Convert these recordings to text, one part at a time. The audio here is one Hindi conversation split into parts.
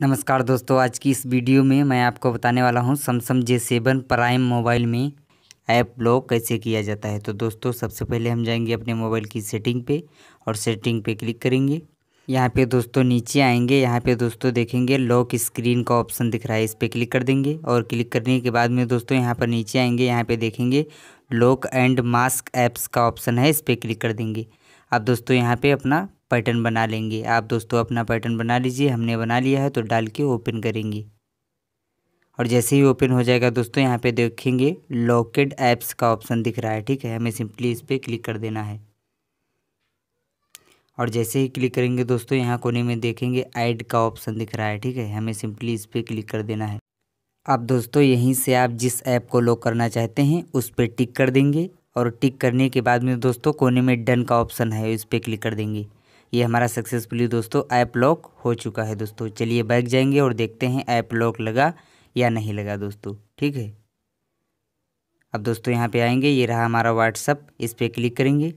नमस्कार दोस्तों, आज की इस वीडियो में मैं आपको बताने वाला हूँ Samsung J seven prime mobile में ऐप लॉक कैसे किया जाता है। तो दोस्तों, सबसे पहले हम जाएँगे अपने मोबाइल की सेटिंग पे और सेटिंग पे क्लिक करेंगे। यहाँ पे दोस्तों नीचे आएँगे, यहाँ पे दोस्तों देखेंगे लॉक स्क्रीन का ऑप्शन दिख रहा है, इस पर क्लिक कर देंगे और क्लिक करने के बाद में दोस्तों यहाँ पर नीचे आएँगे, यहाँ पर देखेंगे लॉक एंड मास्क ऐप्स का ऑप्शन है, इस पर क्लिक कर देंगे। अब दोस्तों यहाँ पे अपना पैटर्न बना लेंगे। आप दोस्तों अपना पैटर्न बना लीजिए, हमने बना लिया है तो डाल के ओपन करेंगे। और जैसे ही ओपन हो जाएगा दोस्तों, यहाँ पे देखेंगे लॉकेड ऐप्स का ऑप्शन दिख रहा है, ठीक है? हमें सिंपली इस पर क्लिक कर देना है। और जैसे ही क्लिक करेंगे दोस्तों, यहाँ कोने में देखेंगे ऐड का ऑप्शन दिख रहा है, ठीक है? हमें सिंपली इस पर क्लिक कर देना है। अब दोस्तों, यहीं से आप जिस ऐप को लॉक करना चाहते हैं, उस पर टिक कर देंगे। और टिक करने के बाद में दोस्तों कोने में डन का ऑप्शन है, इस पर क्लिक कर देंगे। ये हमारा सक्सेसफुली दोस्तों ऐप लॉक हो चुका है दोस्तों। चलिए बैक जाएँगे और देखते हैं ऐप लॉक लगा या नहीं लगा दोस्तों। ठीक है? अब दोस्तों यहाँ पे आएँगे, ये रहा हमारा व्हाट्सअप इस पर क्लिक करेंगे।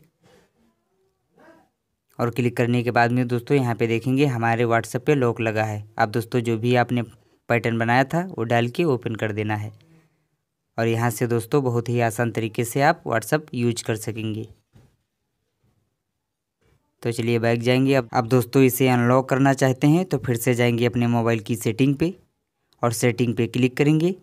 और क्लिक करने के बाद में दोस्तों यहाँ पे देखेंगे हमारे व्हाट्सएप पे लॉक लगा है। अब दोस्तों जो भी आपने पैटर्न बनाया था, वो डाल के ओपन कर देना है। और यहाँ से दोस्तों बहुत ही आसान तरीके से आप व्हाट्सअप यूज़ कर सकेंगे। तो चलिए बैक जाएँगे। अब अब दोस्तों इसे अनलॉक करना चाहते हैं तो फिर से जाएँगे अपने मोबाइल की सेटिंग पे और सेटिंग पे क्लिक करेंगे।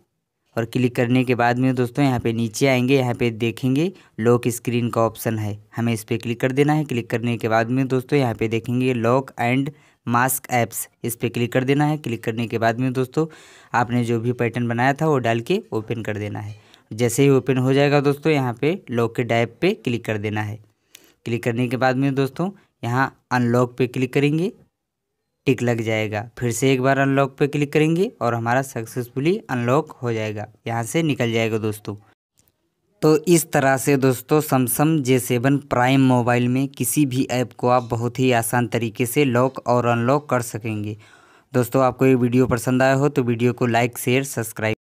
और क्लिक करने के बाद में दोस्तों यहाँ पे नीचे आएँगे, यहाँ पे देखेंगे लॉक स्क्रीन का ऑप्शन है। हमें इस पर क्लिक कर देना है। क्लिक करने के बाद में दोस्तों यहाँ पे देखेंगे लॉक एंड मास्क ऐप्स, इस पर क्लिक कर देना है। क्लिक करने के बाद में दोस्तों, आपने जो भी पैटर्न बनाया था, वो डाल के ओपन कर देना है। जैसे ही ओपन हो जाएगा दोस्तों, यहाँ पे लॉकेड ऐप पे क्लिक कर देना है। क्लिक करने के बाद में दोस्तों, यहाँ अनलॉक पे क्लिक करेंगे। टिक लग जाएगा। फिर से एक बार अनलॉक पे क्लिक करेंगे और हमारा सक्सेसफुली अनलॉक हो जाएगा। यहाँ से निकल जाएगा दोस्तों। तो इस तरह से दोस्तों Samsung J seven prime mobile में किसी भी ऐप को आप बहुत ही आसान तरीके से लॉक और अनलॉक कर सकेंगे। दोस्तों, आपको ये वीडियो पसंद आया हो तो वीडियो को लाइक शेयर सब्सक्राइब